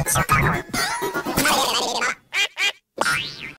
its you